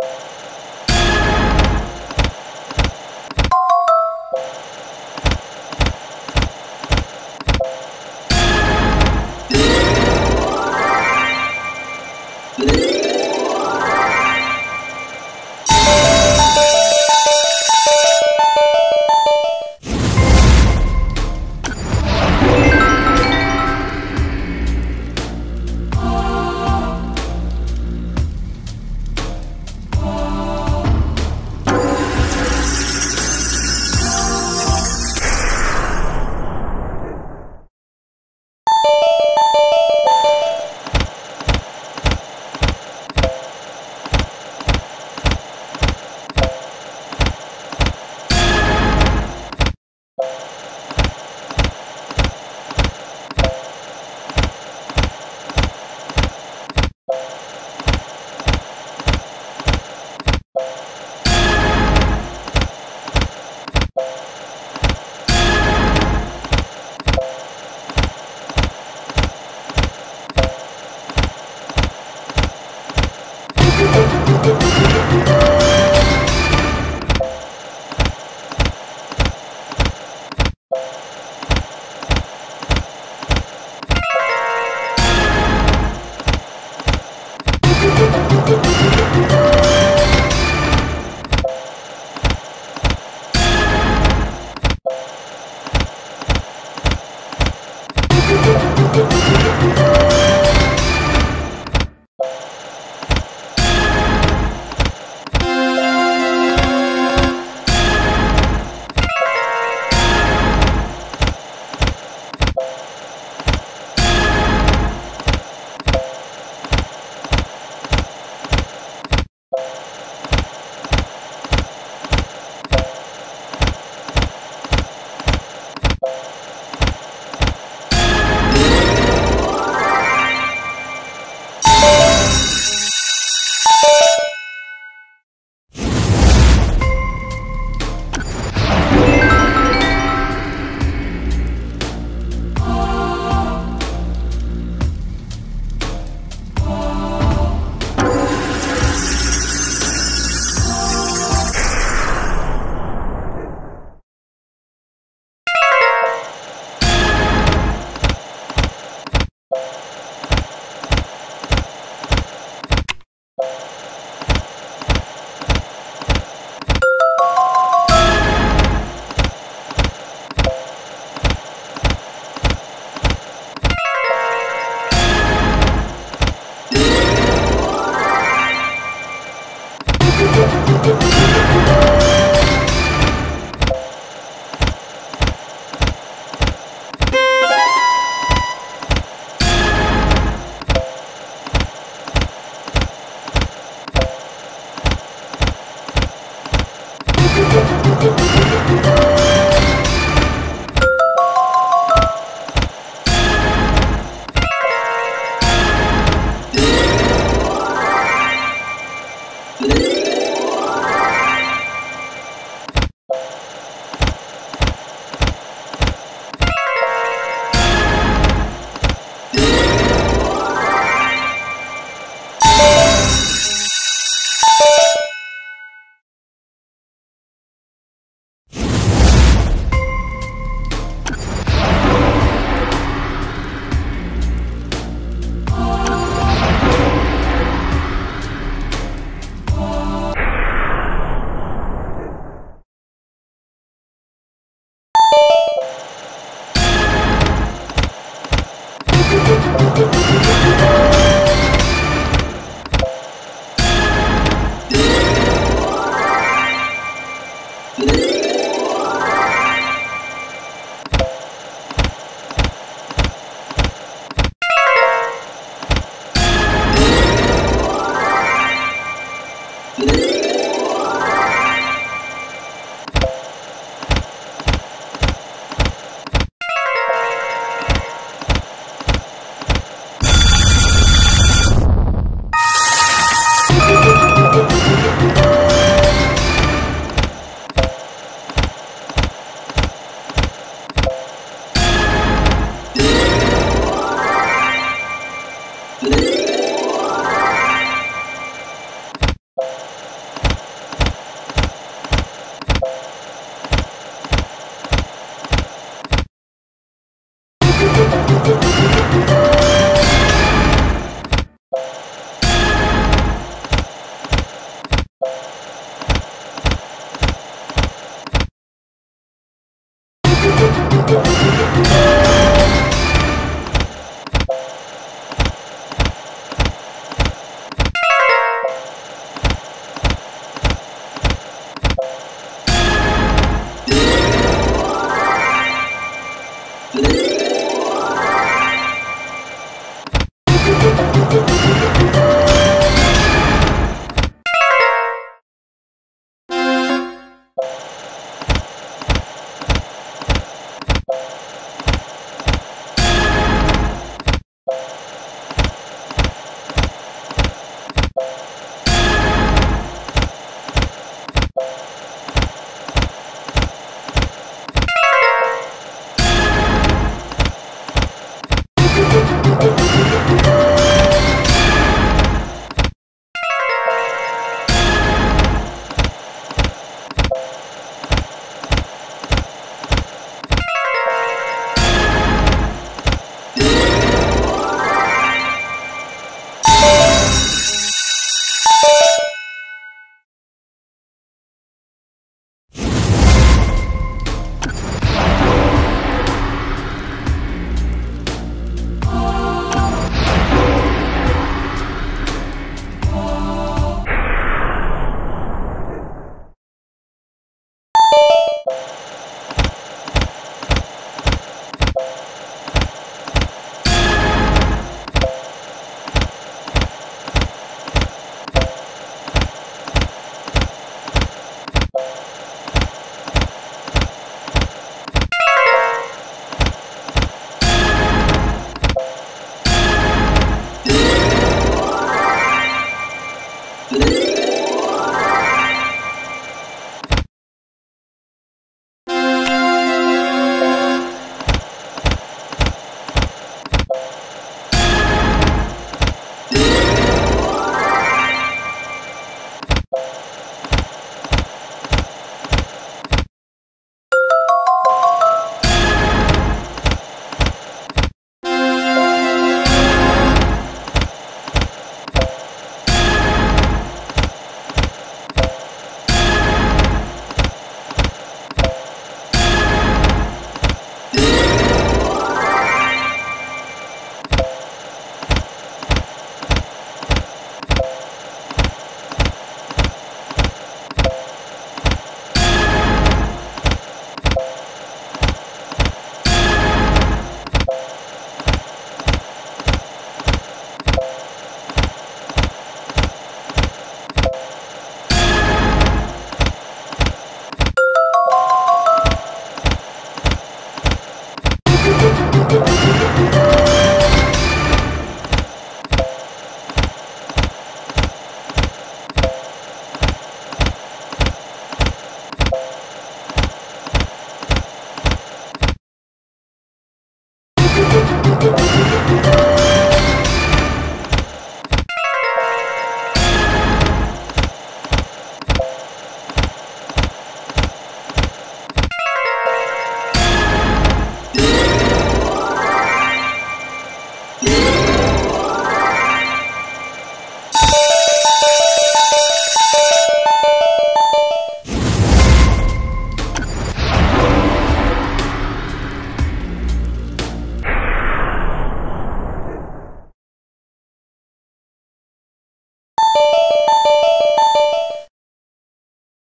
you Yeah.